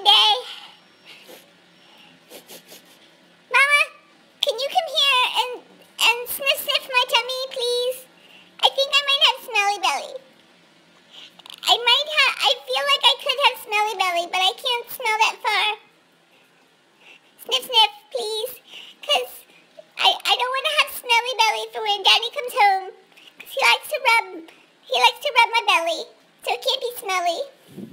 good day. Mama, can you come here and, and sniff sniff my tummy, please? I think I might have smelly belly. I might have, I feel like I could have smelly belly, but I can't smell that far. Sniff sniff, please, because I, I don't want to have smelly belly for when Daddy comes home, because he likes to rub, he likes to rub my belly, so it can't be smelly.